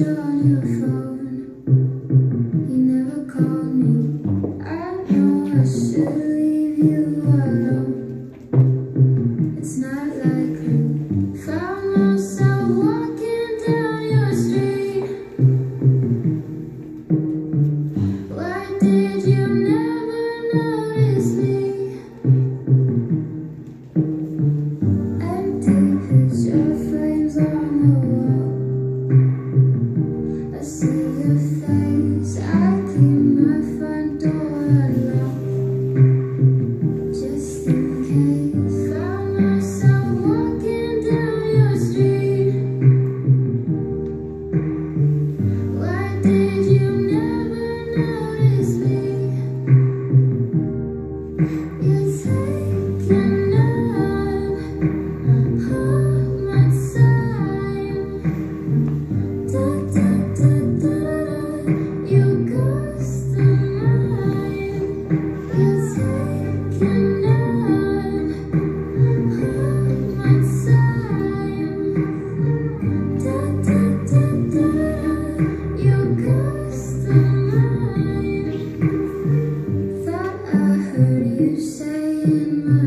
on your phone. You never called me. I know I should leave you alone. It's not likely. Found myself walking down your street. Why did you never notice me? Christmas. Amen. the